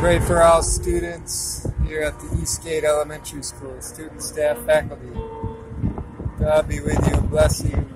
Pray for all students here at the Eastgate Elementary School, students, staff, faculty. God be with you and bless you.